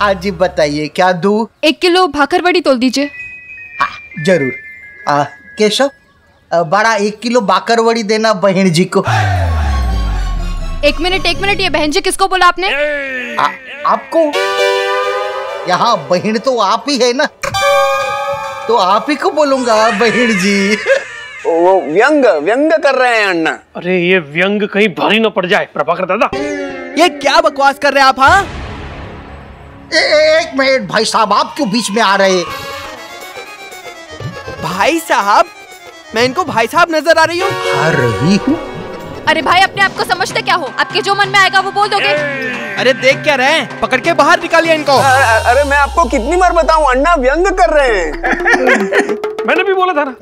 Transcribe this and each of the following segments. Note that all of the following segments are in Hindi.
हाँ जी बताइए क्या दू? एक किलो भाकर बड़ी तोल दीजिए। हाँ, ज़रूर। आ, केशव बड़ा एक किलो बाकरवड़ी देना बहन जी को। एक मिनट एक मिनट ये बहन जी किसको बोला आपने? आ, आपको? यहाँ बहन तो आप ही है ना? तो आप ही को बोलूँगा बहन जी। वो व्यंग व्यंग कर रहे हैं अन्ना। अरे ये व्यंग कहीं भारी ना पड़ जाए प्रभाकर दादा। ये क्या बकवास कर रहे हैं आप हाँ? ए, ए, एक मिनट भाई साहब आप क्यों बीच में आ रहे भाई साहब मैं इनको भाई साहब नज़र आ रही हूँ। आ रही हूँ? अरे भाई अपने आप को समझते क्या हो? आपके जो मन में आएगा वो बोल दोगे। अरे देख क्या रहे हैं पकड़ के बाहर निकालिए इनको। अ- अरे मैं आपको कितनी बार बताऊँ अन्ना व्यंग कर रहे हैं। मैंने भी बोला था ना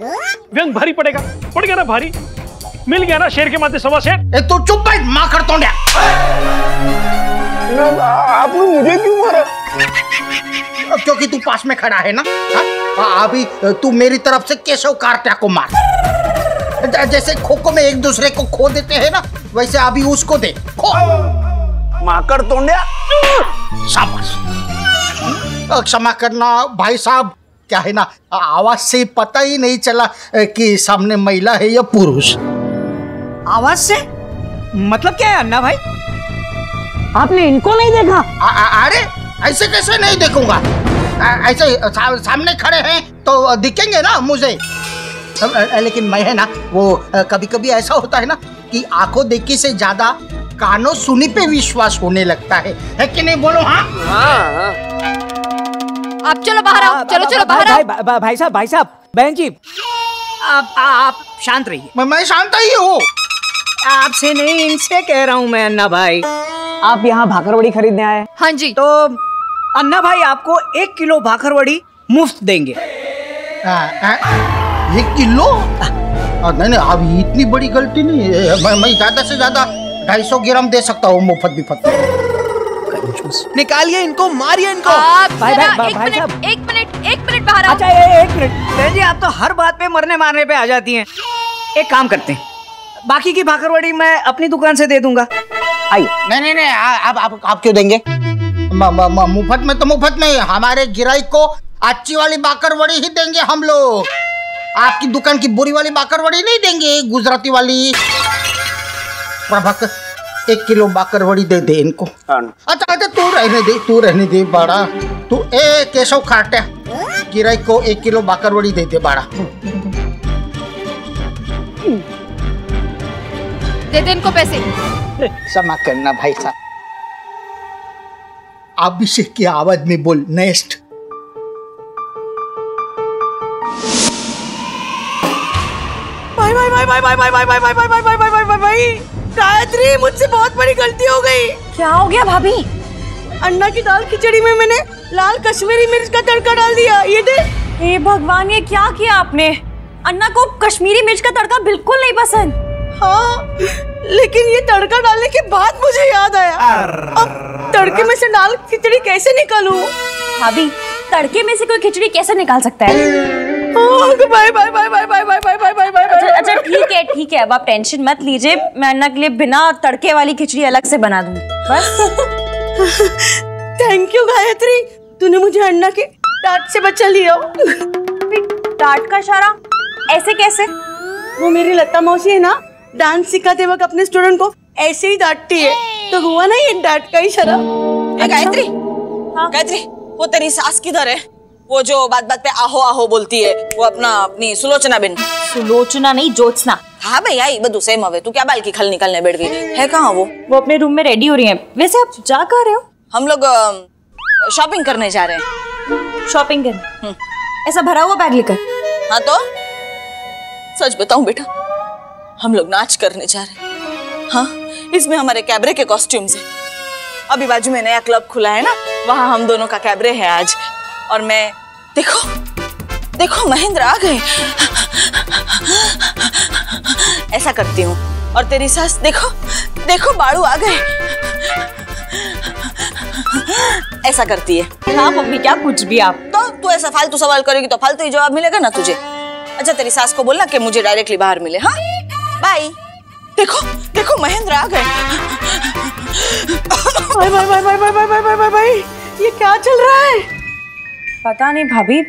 व्यंग भारी पड़ेगा। पड़ गया ना भारी मिल गया ना शेर के माथे सवा शेर। ए तू चुप बैठ माँ कर तोड़िया आपने मुझे क्यों मारा? क्योंकि तू पास में खड़ा है ना हाँ? हाँ, अभी तू मेरी तरफ़ से केशव कार्त्या को मार। जैसे खो खो में एक दूसरे को खो देते हैं ना वैसे अभी उसको दे खो। माकर तोंडिया। शाबाश। क्षमा करना भाई साहब क्या है ना आवाज़ से पता ही नहीं चला कि सामने महिला है या पुरुष। आवाज़ से? मतलब क्या है अन्ना भाई? आपने इनको नहीं देखा? अरे ऐसे कैसे नहीं देखूँगा? ऐसे सा, सामने खड़े हैं तो दिखेंगे ना मुझे। लेकिन मैं है ना वो कभी कभी ऐसा होता है ना कि आँखों देखी से ज़्यादा कानों सुनी पे विश्वास होने लगता है। है कि नहीं बोलो? हाँ। हाँ हाँ। आप चलो बाहर आओ चलो चलो बाहर आओ। भाई, साहब भाई साहब बहन जी। आप आप शांत रहिए। मैं, मैं शांत ही हूँ। आपसे नहीं इनसे कह रहा हूँ मैं अन्ना भाई। आप यहाँ भाकरवड़ी खरीदने आए? हाँ जी। तो अन्ना भाई आपको एक किलो भाखरवड़ी मुफ़्त देंगे। आ, आ, एक किलो? आ, नहीं नहीं अभी इतनी बड़ी गलती नहीं है। मैं मैं ज़्यादा से ज़्यादा ढाई सौ ग्राम दे सकता हूँ मुफ़्त बिफत निकालिए इनको मारिए इनको। आप भाई, जरा भाई, एक भाई मिनट एक मिनट एक मिनट बाहर अच्छा एक मिनट। जी आप तो हर बात पे मरने मारने पे आ जाती हैं। एक काम करते हैं। बाकी की भाखरवड़ी मैं अपनी दुकान से दे दूँगा। आइए नहीं नहीं नहीं आ- आप आप आप क्यों देंगे? म- म- म- मुफ़्त में तो मुफ़्त में हमारे गिराई को अच्छी वाली बाकरवड़ी ही देंगे हम लोग। आपकी दुकान की बुरी वाली बाकरवड़ी नहीं देंगे गुजराती वाली। प्रभाकर एक किलो बाकरवड़ी दे दे इनको। हाँ। अच्छा अच्छा तू रहने दे तू रहने दे बाड़ा। तू ए केशव खाट्या गिराई को एक किलो बाकरवड़ी दे दे बाड़ा। दे दे इनको पैसे क्षमा करना भाई साहब अभिषेक की आवाज़ में बोल नेक्स्ट भाई भाई भाई भाई भाई भाई भाई भाई भाई भाई भाई भाई भाई भाई भाई भाई गायत्री मुझसे बहुत बड़ी गलती हो गई क्या हो गया भाभी अन्ना की दाल खिचड़ी में मैंने लाल कश्मीरी मिर्च का तड़का डाल दिया ये देख हे भगवान ये क्या किया आपने अन्ना को कश्मीरी मिर्च का तड़का बिल्कुल नहीं पसंद हाँ लेकिन ये तड़का डालने के बाद मुझे याद आया अब तड़के में से डाल खिचड़ी कैसे निकालू भाभी तड़के में से कोई खिचड़ी कैसे निकाल सकता है अच्छा ठीक है ठीक है अब आप टेंशन मत लीजिए मैं अन्ना के लिए बिना तड़के वाली खिचड़ी अलग से बना दूँगी बस थैंक यू गायत्री तूने मुझे अन्ना के डांट से बचा लिया डांट का इशारा ऐसे कैसे वो मेरी लता मौसी है ना डांस सिखाते वक्त अपने स्टूडेंट को ऐसे ही डांटती है। तो हुआ ना ये डांट का इशारा ए, गायत्री! हाँ? गायत्री वो तेरी सास किधर है? वो जो बात बात पे आहो आहो बोलती है वो अपना अपनी सुलोचना बिन। सुलोचना नहीं ज्योत्सना हाँ भैया ये बदू सेम हवे। तू क्या बाल की खल निकलने बैठ गई? है कहाँ वो? वो अपने रूम में रेडी हो रही है। वैसे आप जा कहाँ रहे हो? हम लोग शॉपिंग करने जा रहे हैं। शॉपिंग करने? ऐसा भरा हुआ बैग लेकर? हाँ तो? सच बताऊँ बेटा हम लोग नाच करने जा रहे हैं। हाँ इसमें हमारे कैबरे के कॉस्ट्यूम्स है। अभी बाजू में नया क्लब खुला है ना वहाँ हम दोनों का कैबरे है आज। और मैं देखो देखो महेंद्र आ गए। ऐसा करती हूँ। और तेरी सास देखो देखो बाड़ू आ गए। ऐसा करती है। हाँ मम्मी क्या कुछ भी आप तो तू ऐसा फालतू सवाल करेगी तो फालतू ही जवाब मिलेगा ना तुझे। अच्छा तेरी सास को बोलना कि मुझे डायरेक्टली बाहर मिले हाँ? बाय देखो देखो महेंद्र आ गए भाई भाई भाई भाई भाई भाई भाई भाई भाई भाई ये क्या चल रहा है? पता नहीं भाभी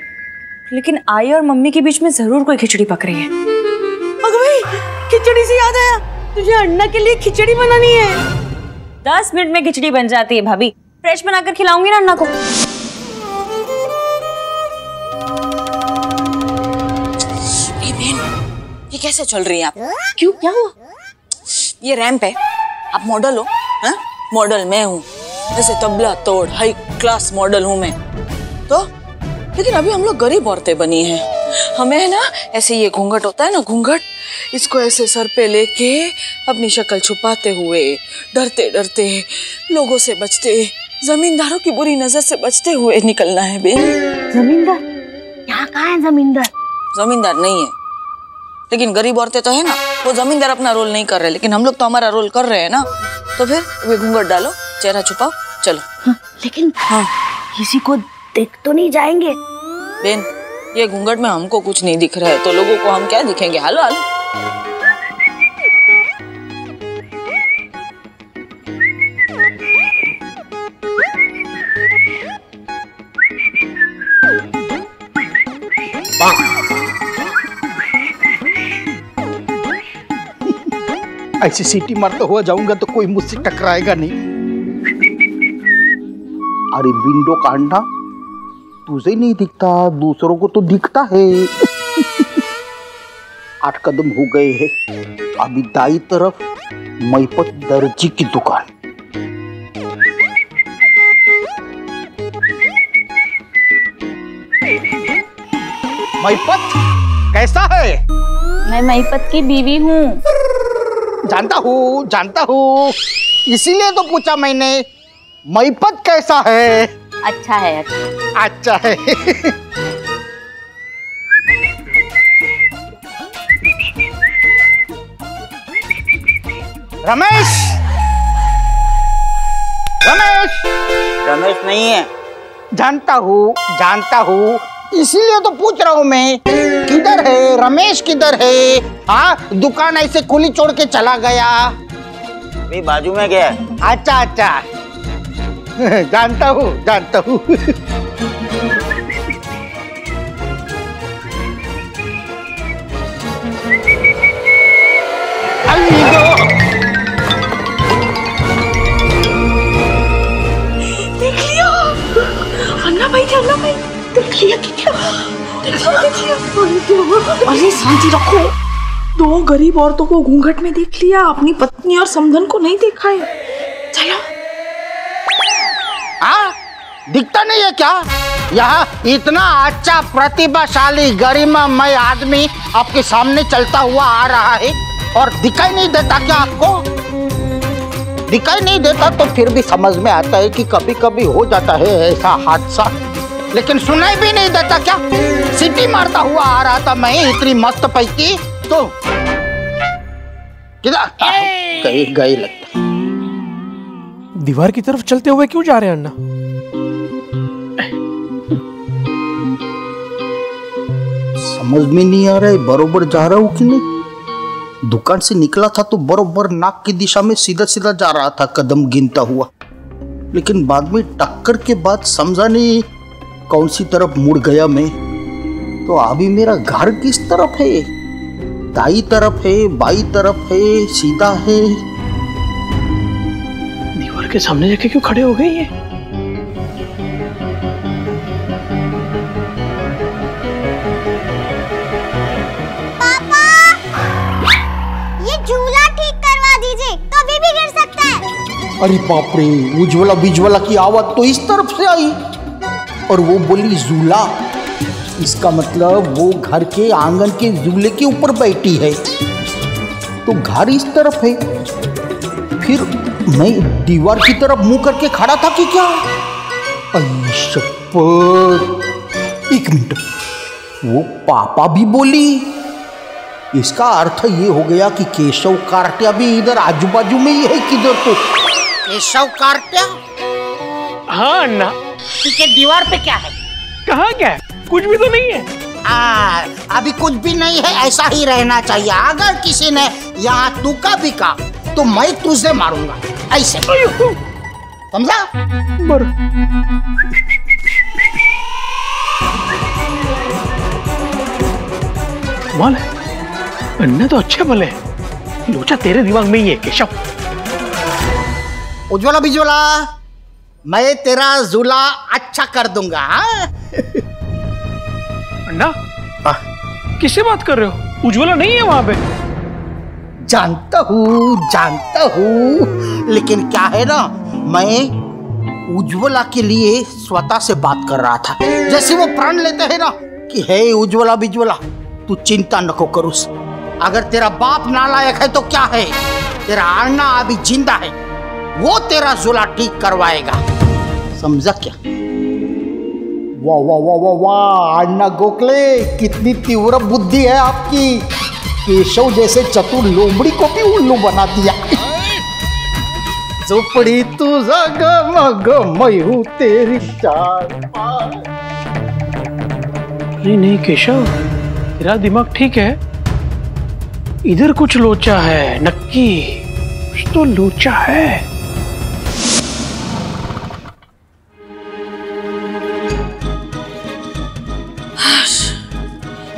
लेकिन आई और मम्मी के बीच में ज़रूर कोई खिचड़ी पक रही है। भाई खिचड़ी से याद आया। तुझे अन्ना के लिए खिचड़ी बनानी है। दस मिनट में खिचड़ी बन जाती है भाभी। फ्रेश बनाकर खिलाऊँगी ना अन्ना को। ये कैसे चल रही हैं आप? क्यों? क्या हुआ? ये रैंप है। आप मॉडल हो हैं? मॉडल मैं हूँ। ऐसे तबला तोड़ हाई क्लास मॉडल हूँ मैं। तो? लेकिन अभी हम लोग गरीब औरतें बनी हैं। हमें है ना ऐसे ये घूंघट होता है ना घूंघट इसको ऐसे सर पे लेके अपनी शक्ल छुपाते हुए डरते डरते लोगों से बचते जमींदारों की बुरी नज़र से बचते हुए निकलना है बेन जमींदार? यहाँ कहाँ है जमींदार? जमींदार नहीं है। लेकिन गरीब औरतें तो है ना वो जमींदार अपना रोल नहीं कर रहे लेकिन हम लोग तो हमारा रोल कर रहे हैं ना तो फिर वे घूंघट डालो चेहरा छुपाओ चलो। लेकिन हाँ। किसी को देख तो नहीं जाएँगे। बेन ये घूंघट में हमको कुछ नहीं दिख रहा है तो लोगों को हम क्या दिखेंगे? हालो हालो। ऐसी सीटी मारते हुआ जाऊँगा तो कोई मुझसे टकराएगा नहीं। अरे विंडो का अंडा तुझे नहीं दिखता, दूसरों को तो दिखता है। आठ कदम हो गए हैं। अभी दाई तरफ़ मैपत दर्जी की दुकान। मैपत कैसा है? मैं महिपत की बीवी हूँ। जानता हूँ जानता हूँ। इसीलिए तो पूछा मैंने मैपत कैसा है? अच्छा है अच्छा। अच्छा है। रमेश! रमेश! रमेश नहीं है। जानता हूँ जानता हूँ। इसीलिए तो पूछ रहा हूँ मैं किधर है? रमेश किधर है? हाँ दुकान ऐसे खुली छोड़ के चला गया। अभी बाजू में गया अच्छा अच्छा। जानता हूँ जानता हूँ। अलविदा देख लिया। अन्ना भाई थे अन्ना भाई। देख लिया कि क्या देख लिया देख लिया। अरे देवा। अरे शांति रखो। दो गरीब औरतों को घूंघट में देख लिया, अपनी पत्नी और समधन को नहीं देखा है। चलो। हाँ दिखता नहीं है क्या? यहाँ इतना अच्छा प्रतिभाशाली, गरिमामय आदमी आपके सामने चलता हुआ आ रहा है और दिखाई नहीं देता क्या आपको? दिखाई नहीं देता तो फिर भी समझ में आता है कि कभी कभी हो जाता है ऐसा हादसा। लेकिन सुनाई भी नहीं देता क्या? सीटी मारता हुआ आ रहा था मैं इतनी मस्त पैकी। तो किधर? गई गई लगता दीवार की तरफ़ चलते हुए क्यों जा रहे हैं अन्ना? समझ में नहीं आ रहा है बरोबर जा रहा हूँ कि नहीं? दुकान से निकला था तो बरोबर नाक की दिशा में सीधा सीधा जा रहा था कदम गिनता हुआ। लेकिन बाद में टक्कर के बाद समझा नहीं कौन सी तरफ़ मुड़ गया मैं। तो अभी मेरा घर किस तरफ़ है? दाई तरफ़ है बाई तरफ़ है सीधा है। दीवार के सामने जाके क्यों खड़े हो गए ये? ये झूला ठीक करवा दीजिए कभी भी गिर सकता है। अरे बाप रे उज्ज्वला बिज्वला की आवाज़ तो इस तरफ़ से आई। और वो बोली झूला? इसका मतलब वो घर के आँगन के झूले के ऊपर बैठी है। तो घर इस तरफ़ है। फिर मैं दीवार की तरफ़ मुँह करके खड़ा था कि क्या? एक मिनट। वो पापा भी बोली। इसका अर्थ ये हो गया कि केशव कार्ट्या भी इधर आजू बाजू में ही है किधर तो। केशव कार्ट्या हाँ ठीक है दीवार पे क्या है? कहाँ क्या है कुछ भी तो नहीं है। आ, अभी कुछ भी नहीं है ऐसा ही रहना चाहिए। अगर किसी ने यहाँ तुका भी का तो मैं तुझे मारूँगा। ऐसे। समझा? कमाल है अन्ना तो अच्छे भले हैं। लोचा तेरे दिमाग में ही है केशव। उज्ज्वला बिज्वला मैं तेरा झूला अच्छा कर दूँगा हाँ? अन्ना किससे बात कर रहे हो? उज्ज्वला नहीं है वहाँ पे। जानता हूँ जानता हूँ। लेकिन क्या है ना मैं उज्ज्वला के लिए स्वतः से बात कर रहा था। जैसे वो प्रण लेते हैं ना कि हे उज्ज्वला बिज्वला तू चिंता नको करूस। अगर तेरा बाप नालायक है तो क्या है? तेरा अन्ना अभी ज़िंदा है। वो तेरा झूला ठीक करवाएगा। समझा क्या? वाह वाह वाह वाह वाह अन्ना गोखले, कितनी तीव्र बुद्धि है आपकी। केशव जैसे चतुर लोमड़ी को भी उल्लू बना दिया। झोपड़ी तू जग, मग, मैं तेरी चाल नहीं नहीं, केशव, तेरा दिमाग ठीक है? इधर कुछ लोचा है, नक्की, कुछ तो लोचा है।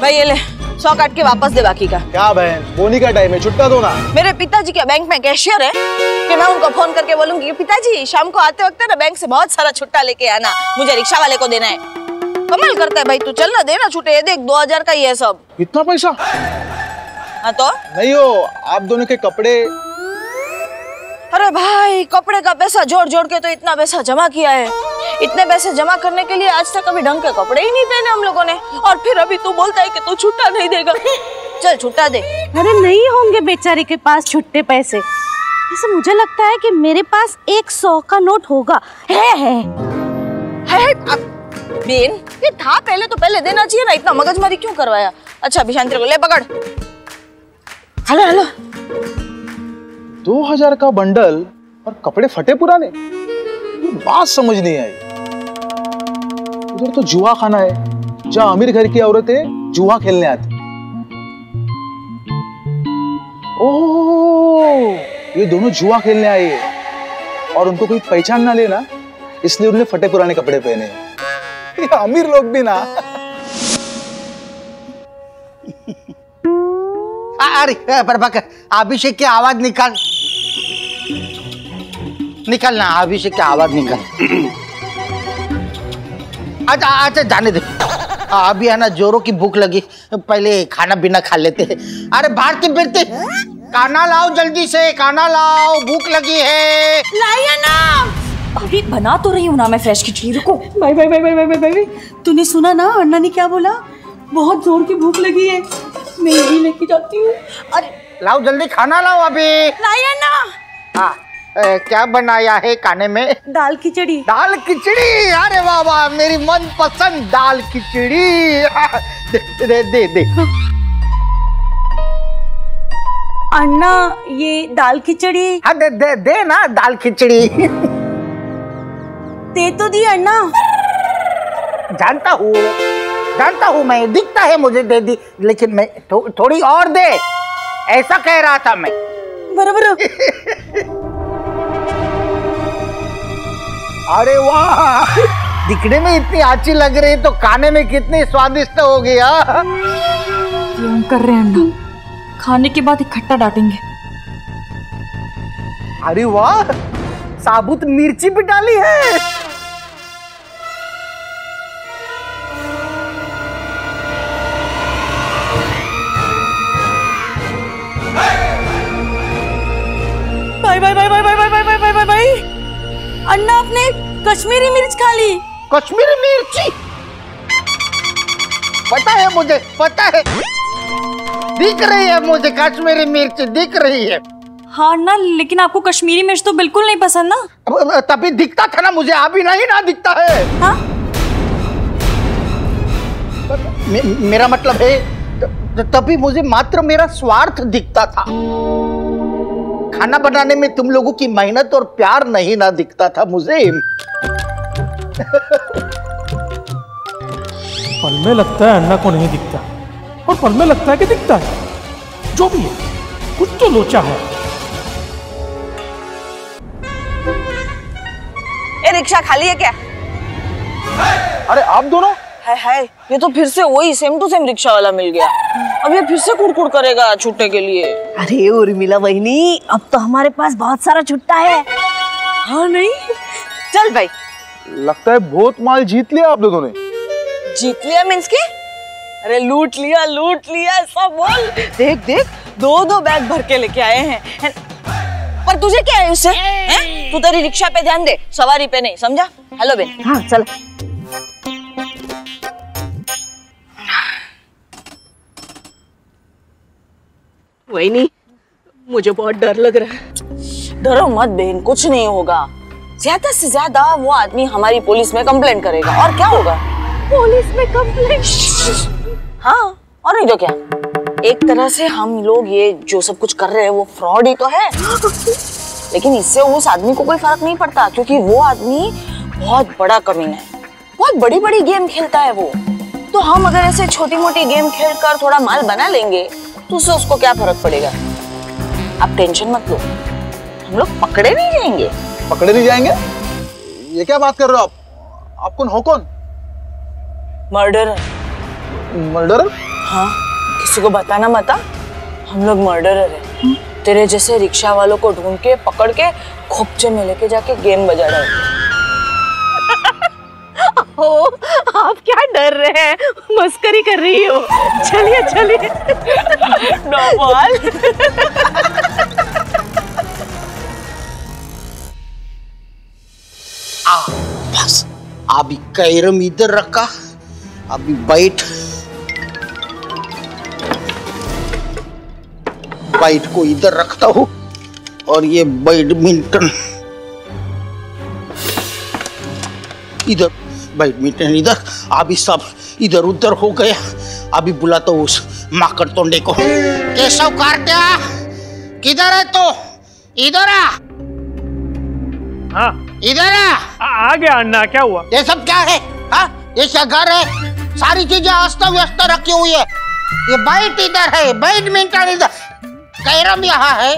भाई ये ले सौ काट के वापस दे बाकी का। क्या बहन बोनी का टाइम है छुट्टा दो ना। मेरे पिताजी के बैंक में कैशियर है कि मैं उनको फ़ोन करके बोलूँगी कि पिताजी शाम को आते वक्त ना बैंक से बहुत सारा छुट्टा लेके आना मुझे रिक्शा वाले को देना है। कमाल करता है भाई तू चल ना देना छुट्टे ये देख दो हज़ार का ही है सब। इतना पैसा? हाँ तो? नहीं हो आप दोनों के कपड़े अरे भाई कपड़े का पैसा जोड़ जोड़ के तो इतना पैसा जमा किया है। इतने पैसे जमा करने के लिए आज तक कभी ढंग के कपड़े ही नहीं पहने हम लोगों ने। और फिर अभी तू बोलता है कि तू छुट्टा नहीं देगा। चल छुट्टा दे। अरे नहीं होंगे बेचारे के पास छुट्टे पैसे। ऐसे मुझे लगता है कि मेरे पास एक सौ का नोट होगा। है है। है बेन ये था पहले तो पहले देना चाहिए ना इतना मगजमारी क्यों करवाया? अच्छा अभिशांति को ले पकड़। Hello hello. दो हज़ार का बंडल और कपड़े फटे पुराने? ये बात समझ नहीं आई। उधर तो जुआ खाना है, जहाँ अमीर घर की औरतें जुआ खेलने आती। ओह, ये दोनों जुआ खेलने आए हैं। और उनको कोई पहचान ना लेना, इसलिए उन्होंने फटे पुराने कपड़े पहने अमीर लोग भी ना। अरे प्रभाक अभिषेक की आवाज़ निकाल। निकाल ना अभिषेक की आवाज़ निकाल। अच्छा अच्छा जाने दे। अभी है ना जोरों की भूख लगी। पहले खाना बिना खा लेते अरे भारती बिरती खाना लाओ जल्दी से खाना लाओ भूख लगी है। लाइए ना अभी बना तो रही हूँ ना मैं फ्रेश खिचड़ी रुको। भाई भाई भाई भाई भाई भाई तूने सुना ना अन्ना ने क्या बोला? बहुत ज़ोर की भूख लगी है। मैं यही लेके जाती हूँ। अरे लाओ जल्दी खाना लाओ अभी। लाइए ना। हाँ ए, क्या बनाया है खाने में? दाल खिचड़ी। दाल खिचड़ी? अरे वाह वाह मेरी मन पसंद दाल खिचड़ी। दे दे दे, दे। अन्ना ये दाल खिचड़ी। हाँ दे दे दे ना दाल खिचड़ी। दे तो दी अन्ना। जानता हूँ। जानता हूँ मैं दिखता है मुझे दे दी लेकिन मैं थो, थोड़ी और दे ऐसा कह रहा था मैं। बराबर। अरे वाह! दिखने में इतनी अच्छी लग रही है तो खाने में कितनी स्वादिष्ट होगी हाँ? ये कर रहे हैं खाने के बाद इकट्ठा डांटेंगे। अरे वाह! साबुत मिर्ची भी डाली है। कश्मीरी मिर्च खा ली। कश्मीरी मिर्ची? पता है मुझे पता है। दिख रही है मुझे कश्मीरी मिर्च दिख रही है। हाँ अन्ना लेकिन आपको कश्मीरी मिर्च तो बिल्कुल नहीं पसंद ना? तभी दिखता था ना मुझे अभी नहीं ना दिखता है। हाँ? मे, मेरा मतलब है तभी मुझे मात्र मेरा स्वार्थ दिखता था। खाना बनाने में तुम लोगों की मेहनत और प्यार नहीं ना दिखता था मुझे। पल में लगता है अन्ना को नहीं दिखता। और पल में लगता है कि दिखता है। जो भी है कुछ तो लोचा है। रिक्शा खाली है क्या? अरे आप दोनों? है है ये तो फिर से वही सेम टू सेम रिक्शा वाला मिल गया। अब ये फिर से कुड़कुड़ करेगा छूटने के लिए। अरे उर्मिला बहनी अब तो हमारे पास बहुत सारा छुट्टा है। हाँ नहीं। चल भाई। लगता है बहुत माल जीत लिया आप लोगों ने। जीत लिया मीन्स की? अरे लूट लिया लूट लिया सब बोल। देख देख दो दो बैग भर के लेके आए हैं। पर तुझे क्या है उससे? तू तेरी रिक्शा पे ध्यान दे सवारी पे नहीं समझा? हेलो बेन हाँ चल। वही नहीं। मुझे बहुत डर लग रहा है। डरो मत बहन कुछ नहीं होगा। ज़्यादा से ज़्यादा वो आदमी हमारी पुलिस में कंप्लेंट करेगा। और क्या होगा? पुलिस में कंप्लेंट हाँ और नहीं तो क्या? एक तरह से हम लोग ये जो सब कुछ कर रहे हैं वो फ्रॉड ही तो है। लेकिन इससे उस आदमी को कोई फ़र्क नहीं पड़ता क्योंकि वो आदमी बहुत बड़ा कमीना है। बहुत बड़ी बड़ी गेम खेलता है वो। तो हम अगर ऐसे छोटी मोटी गेम खेल कर थोड़ा माल बना लेंगे उससे उसको क्या फ़र्क पड़ेगा? आप टेंशन मत लो। हम लोग पकड़े नहीं जाएँगे। पकड़े नहीं जाएँगे? ये क्या बात कर रहे हो आप? आप कौन हो कौन? मर्डर मर्डरर हाँ किसी को बताना मत हाँ? हम लोग मर्डरर है। तेरे जैसे रिक्शा वालों को ढूंढ के पकड़ के खोपचे में लेके जाके गेम बजा रहे हैं। आप क्या डर रहे हैं? मस्करी कर रही हो। चलिए चलिए। नौबाल आ, बस। अभी कैरम इधर रखा। अभी बैठ। बैट को इधर रखता हूँ। और ये बैडमिंटन। इधर। बैडमिंटन इधर। अभी सब इधर उधर हो गया अभी बुलाता हूँ उस माकड़ तोंडे को। केशव कार्त्या किधर है तो? इधर आ। हाँ। इधर आ। आ, गया अन्ना क्या हुआ? ये सब क्या है? हाँ ये क्या घर है? सारी चीज़ें अस्त व्यस्त रखी हुई है। ये बैट इधर है बैडमिंटन इधर। कैरम यहाँ है।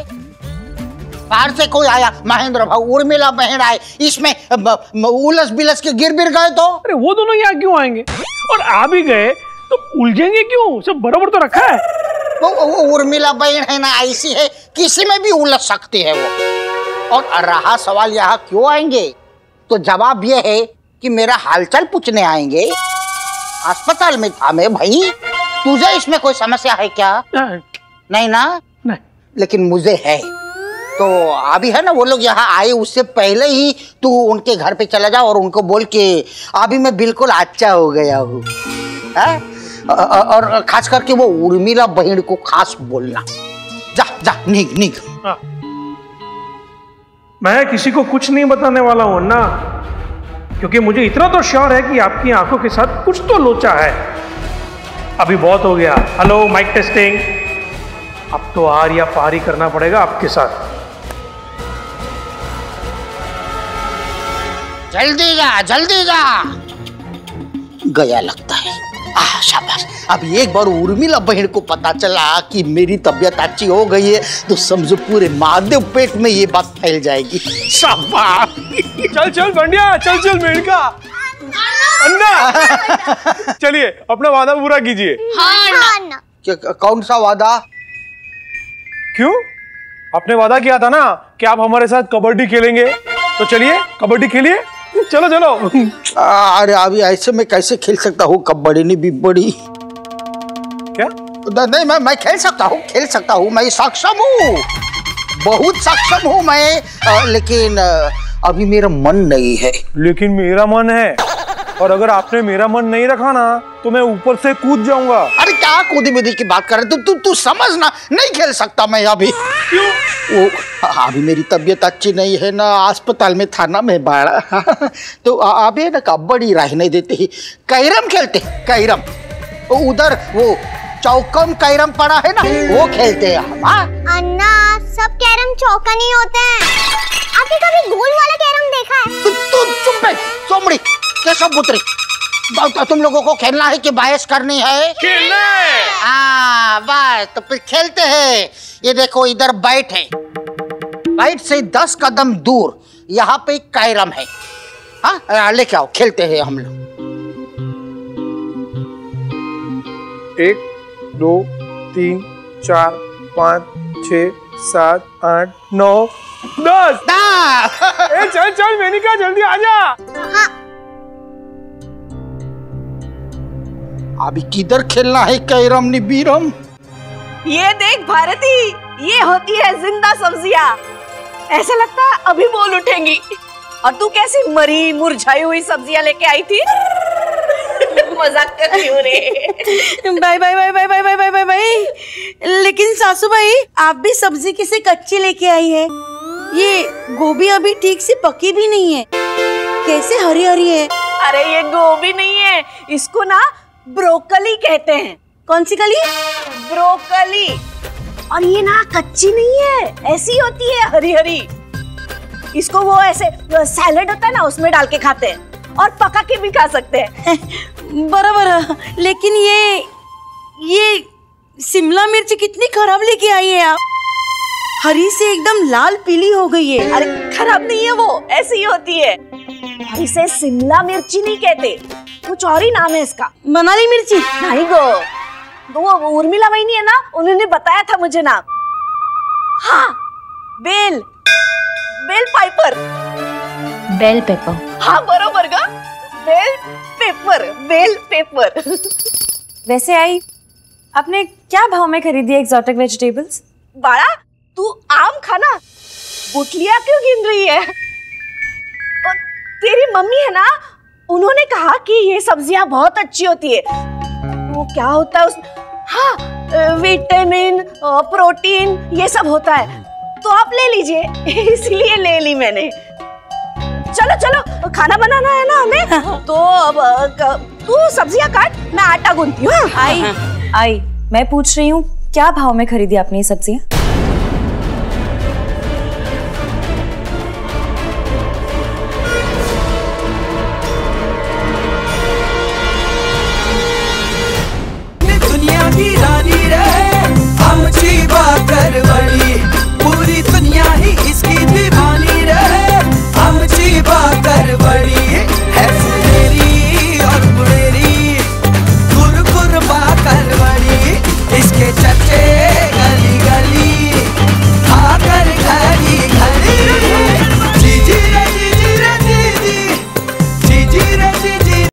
बाहर से कोई आया? महेंद्र भाऊ उर्मिला बहन आए इसमें उलस बिलस के गिर बिर गए तो? अरे वो दोनों यहाँ क्यों आएँगे? और आ भी गए तो उलझेंगे क्यों? सब बराबर तो रखा है। वो, वो, वो उर्मिला बहन है ना ऐसी है किसी में भी उलझ सकती है वो। और रहा सवाल यहाँ क्यों आएँगे? तो जवाब ये है कि मेरा हालचाल पूछने आएँगे। अस्पताल में था मैं भाई। तुझे इसमें कोई समस्या है क्या? नहीं ना? नहीं। लेकिन मुझे है। तो अभी है ना वो लोग यहाँ आए, उससे पहले ही तू उनके घर पे चला जा और उनको बोल के अभी मैं बिल्कुल अच्छा हो गया हूँ। और खास करके वो उर्मिला बहन को खास बोलना। जा जा निक निक हाँ। मैं किसी को कुछ नहीं बताने वाला हूँ, ना। क्योंकि मुझे इतना तो श्योर है कि आपकी आँखों के साथ कुछ तो लोचा है। अभी बहुत हो गया। हेलो माइक टेस्टिंग अब तो आर या पारी करना पड़ेगा आपके साथ। जल्दी जा जल्दी जा। गया लगता है। आ शाबाश। अब एक बार उर्मिला बहन को पता चला कि मेरी तबीयत अच्छी हो गई है तो समझो पूरे महादेव पेट में ये बात फैल जाएगी। शाबाश। चल चल बंडिया चल चल मेड़का अन्ना। चलिए अपना वादा पूरा कीजिए। क्या- कौन सा वादा? क्यों? आपने वादा किया था ना कि आप हमारे साथ कबड्डी खेलेंगे। तो चलिए कबड्डी खेलिए। चलो चलो। अरे अभी ऐसे में कैसे खेल सकता हूँ? कबड्डी नहीं बिबड़ी बड़ी क्या नहीं मैं मैं खेल सकता हूँ खेल सकता हूँ मैं सक्षम हूँ। बहुत सक्षम हूँ मैं आ, लेकिन अभी मेरा मन नहीं है। लेकिन मेरा मन है। और अगर आपने मेरा मन नहीं रखा ना तो मैं ऊपर से कूद जाऊँगा। अरे क्या कूदी मिदी की बात कर रहे तू तू तू समझ ना नहीं खेल सकता मैं अभी। क्यों? वो अभी मेरी तबीयत अच्छी नहीं है ना अस्पताल में था ना मैं बाड़ा तो अभी ना कबड्डी रहने देते ही? कैरम खेलते कैरम। उधर वो चौकम कैरम पड़ा है ना वो खेलते हैं हम हाँ? अन्ना सब कैरम चौका नहीं होते हैं। आपने कभी गोल वाला कैरम देखा है? तू तू चुप है चोमड़ी केशव पुत्री तो- तुम लोगों को खेलना है कि बायस करनी है? खेलना है। हाँ बस तो फिर खेलते हैं। ये देखो इधर बैठ है। बैठ से दस कदम दूर यहाँ पे एक कैरम है। हाँ लेके आओ खेलते हैं हम लोग। एक दो तीन चार पाँच छ सात आठ नौ दस! ए, चल चल मेनिका जल्दी आ जा। अभी किधर खेलना है कैरम नि बीरम? ये देख भारती ये होती है ज़िंदा सब्ज़ियाँ। ऐसा लगता है अभी बोल उठेंगी। और तू कैसी मरी मुरझाई हुई सब्ज़ियाँ लेके आई थी? मज़ाक कर रही हूँ रे। Bye bye bye bye bye bye bye bye bye लेकिन सासू भाई आप भी सब्ज़ी किसे कच्ची लेके आई है। ये गोभी अभी ठीक से पकी भी नहीं है। कैसे हरी हरी है? अरे ये गोभी नहीं है। इसको ना ब्रोकली कहते हैं। कौन सी कली ब्रोकली। और ये ना कच्ची नहीं है ऐसी होती है हरी हरी इसको वो ऐसे सैलेड होता है ना उसमें डाल के खाते हैं और पका के भी खा सकते हैं। बराबर लेकिन ये ये शिमला मिर्च कितनी खराब लेके आई है आप? हरी से एकदम लाल पीली हो गई है। अरे खराब नहीं है वो ऐसी ही होती है। इसे शिमला मिर्ची नहीं कहते। कुछ और ही नाम है इसका। मनाली मिर्ची। नहीं गो। वो उर्मिला वही है ना उन्होंने बताया था मुझे नाम। हाँ bell. Bell piper. Bell pepper. हाँ बरोबर का बेल पेपर बेल पेपर। वैसे आई आपने क्या भाव में खरीदी एक्सोटिक वेजिटेबल्स बाड़ा तू आम खाना गुटलिया क्यों गिन रही है? और तेरी मम्मी है ना उन्होंने कहा कि ये सब्ज़ियाँ बहुत अच्छी होती है। वो क्या होता है उस हाँ विटामिन प्रोटीन ये सब होता है। तो आप ले लीजिए इसलिए ले ली मैंने। चलो चलो खाना बनाना है ना हमें? तो अब तू सब्ज़ियाँ काट मैं आटा गूंथती हूँ। हाँ? आई आई मैं पूछ रही हूँ क्या भाव में खरीदी आपने ये सब्ज़ियाँ?